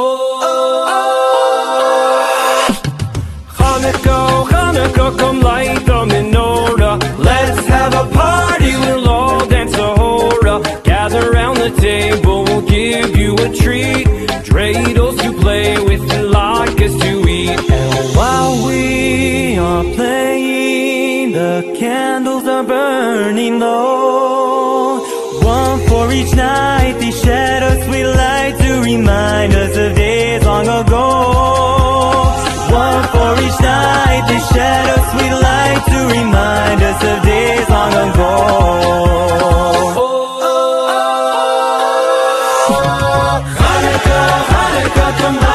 Oh, Hanukkah, Hanukkah, come light the menorah. Let's have a party, we'll all dance a hora. The table, we'll give you a treat. Dreidels to play with latkes to eat. And while we are playing, the candles are burning low. One for each night, these shadows we حركة حركة تمام